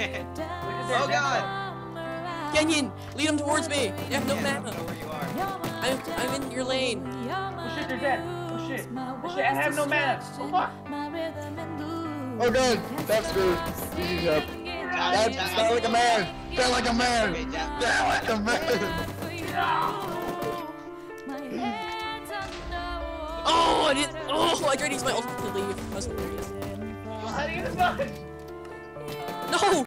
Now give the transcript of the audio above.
oh god! Kenyon, lead him towards me. You have no Yeah, I don't mana. know where you are. I'm, I'm in your lane. Oh shit, they're dead. Oh shit. Oh shit, I have no mana. Oh fuck. Oh god, that's screwed. GG job. Dad, stand like a man. Stand like a man. Okay, Jack. Like a man. Oh, I didn't. Oh, I tried to use my ultimate to leave. I was hilarious. I'm hiding. No!